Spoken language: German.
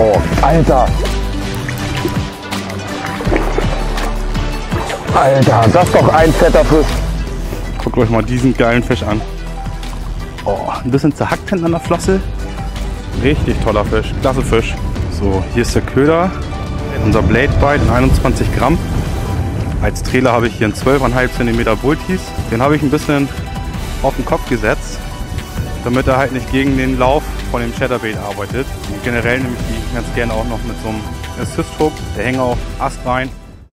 Oh, Alter. Alter, das ist doch ein fetter Fisch. Guckt euch mal diesen geilen Fisch an. Oh, ein bisschen zerhackt hinten an der Flosse. Richtig toller Fisch, klasse Fisch. So, hier ist der Köder. Unser Blade Bite in 21 Gramm. Als Trailer habe ich hier einen 12,5 cm Bultis. Den habe ich ein bisschen auf den Kopf gesetzt, damit er halt nicht gegen den Lauf von dem Chatterbait arbeitet. Und generell nehme ich die ganz gerne auch noch mit so einem Assist Hook. Der hängt auch Ast rein